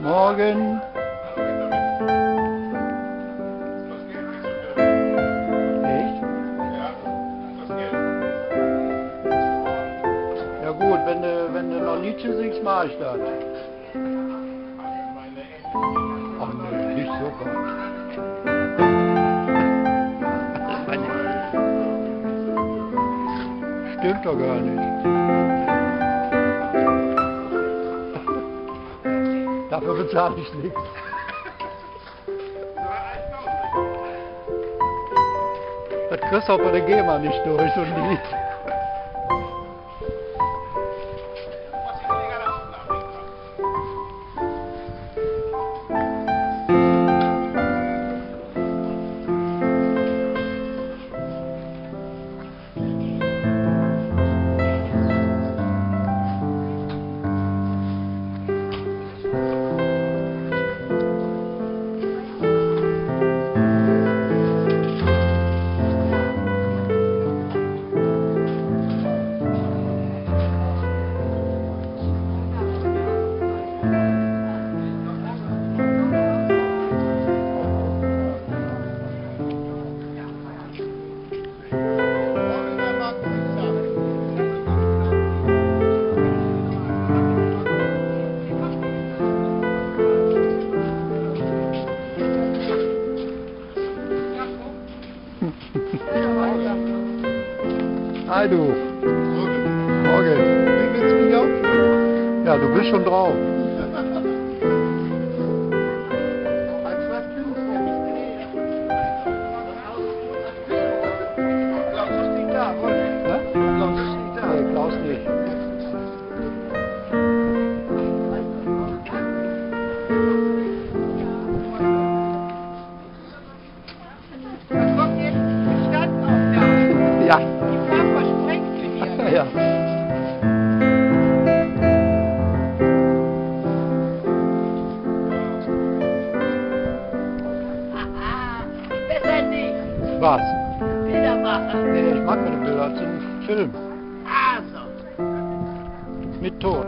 Morgen. Echt? Ja gut, wenn du, wenn du noch Nietzsche singst, mach ich das. Ach nee, nicht super. stimmt doch gar nicht. Dafür bezahle ich nichts. Das kriegst bei der GEMA nicht durch, so ein Hi du. Morgen. Ja, du bist schon drauf. Besser nicht. Was? Bilder machen. Nee, ich mag keine Bilder. Das ist ein Film. Also. Mit Ton.